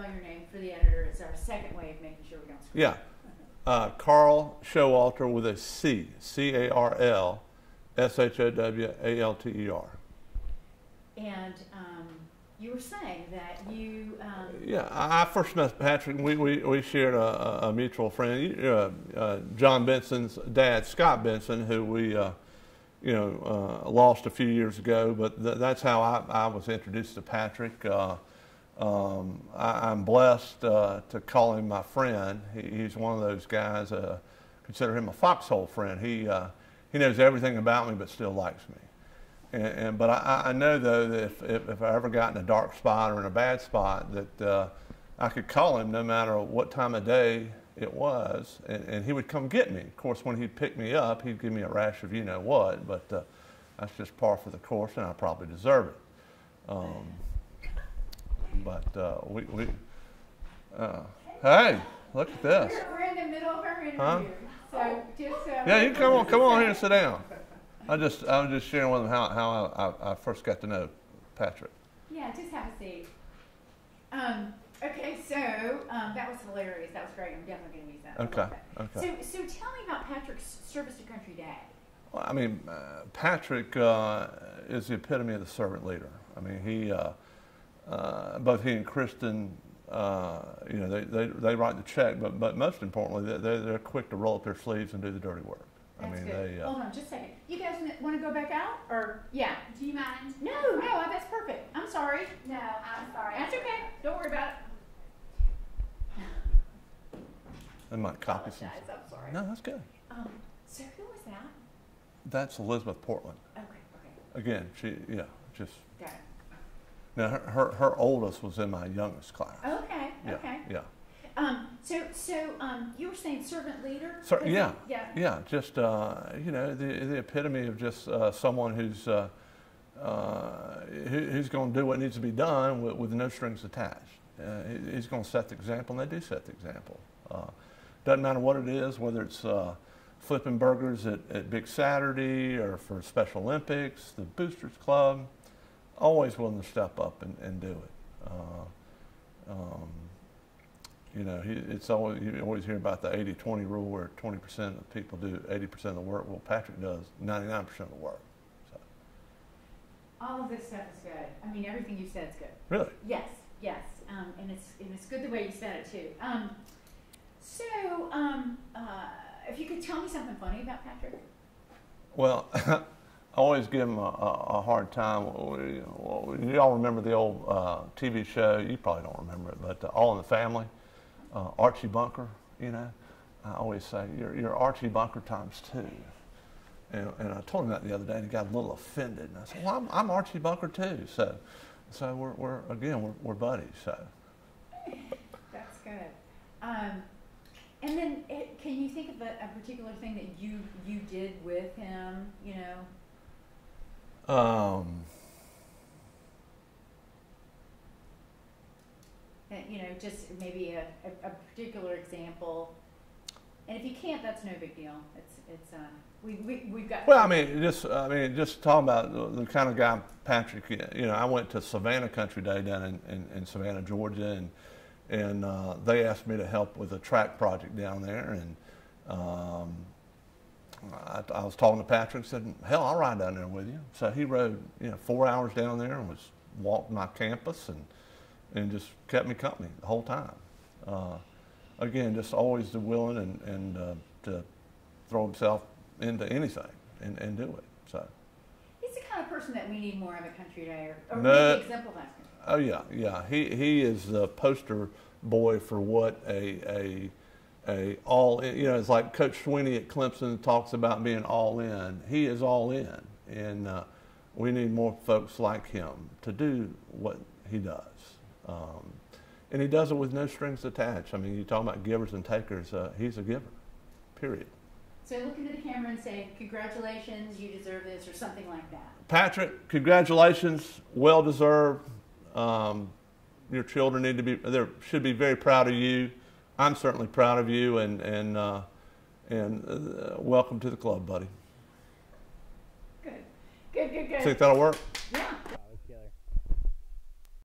spell your name for the editor. It's our second way of making sure we don't screw Yeah. Uh, Carl Showalter with a C. C A R L S H O W A L T E R. And um, you were saying that you, um, Yeah, I I first met Patrick. We, we, we shared a, a- mutual friend, uh, uh, John Benson's dad, Scott Benson, who we, uh, you know, uh, lost a few years ago. But th- that's how I, I was introduced to Patrick. Uh, um, I, I'm blessed uh, to call him my friend. He, he's one of those guys. Uh, consider him a foxhole friend. He uh, he knows everything about me, but still likes me. And, and but I, I know though that if, if, if I ever got in a dark spot or in a bad spot, that uh, I could call him no matter what time of day it was, and, and he would come get me. Of course, when he'd pick me up, he'd give me a rash of you know what, but uh, that's just par for the course, and I probably deserve it. Um, but uh, we, we uh, hey, look at this. we're, in the middle of our interview. Huh? So just uh, Yeah, you come on, come on here and sit down. I just, I was just sharing with them how, how I, I, I first got to know Patrick. Yeah, just have a seat. Um, okay, so um, that was hilarious. That was great. I'm definitely going to use that. Okay, okay. So, so tell me about Patrick's service to country day. Well, I mean, uh, Patrick uh, is the epitome of the servant leader. I mean, he, uh, uh, both he and Kristen, uh, you know, they, they, they write the check, but, but most importantly, they, they're, they're quick to roll up their sleeves and do the dirty work. I That's mean, good. they, uh, Hold on, just a second. You guys want to go back out, or yeah? Do you mind? No, no, that's perfect. I'm sorry. No, I'm sorry. That's okay. Don't worry about it. I might copy some. Apologize. I'm sorry. No, that's good. Um, so who was that? That's Elizabeth Portland. Okay, okay, Again, she, yeah, just, got it. Now her, her, her oldest was in my youngest class. Okay, Yeah, okay. yeah. Um, so, so um, you were saying servant leader? So, yeah, Yeah. yeah, just uh, you know the the epitome of just uh, someone who's uh, uh, who, who's going to do what needs to be done with, with no strings attached. Uh, he- he's going to set the example, and they do set the example. Uh, doesn't matter what it is, whether it's uh, flipping burgers at, at Big Saturday or for Special Olympics, the Boosters Club, always willing to step up and, and do it. Uh, um, you know, he, it's always you always hear about the 80-20 rule where 20% of people do 80% of the work. Well, Patrick does 99% of the work. So, All of this stuff is good. I mean, everything you said is good. really, Yes, yes, um, and it's and it's good the way you said it too. Um, so, um, uh, if you could tell me something funny about Patrick. well, I always give him a, a, a hard time. Well, You all remember the old uh, TV show? You probably don't remember it, but uh, All in the Family, uh, Archie Bunker. You know, I always say you're, you're Archie Bunker times two. And, and I told him that the other day, and he got a little offended. And I said, "Well, I'm, I'm Archie Bunker too." So, so we're, we're again we're, we're buddies. So. That's good. Um, and then, it, can you think of a, a particular thing that you you did with him? You know, Um, you know, just maybe a, a, a particular example. And if you can't, that's no big deal. It's it's uh, we we we've got. well, I mean, just I mean, just talking about the, the kind of guy Patrick. You know, I went to Savannah Country Day down in, in, in Savannah, Georgia, and and uh, they asked me to help with a track project down there, and um, I, I was talking to Patrick. Said, "Hell, I'll ride down there with you." So he rode, you know, four hours down there and was walked my campus and and just kept me company the whole time. Uh, again, just always the willing and, and uh, to throw himself into anything and, and do it. So, He's the kind of person that we need more of at Country Day, or, or No. maybe exemplifies. oh yeah, yeah, he he is the poster boy for what a a a all. You know, it's like Coach Swinney at Clemson talks about being all in. He is all in, and uh, we need more folks like him to do what he does. Um, and he does it with no strings attached. I mean, you talk about givers and takers. Uh, he's a giver, period. So look into the camera and say, "Congratulations, you deserve this," or something like that. Patrick, congratulations, well deserved. Um, your children need to be, they should be very proud of you. I'm certainly proud of you, and and uh, and uh, welcome to the club, buddy. Good, good, good, good. Think that'll work? Yeah,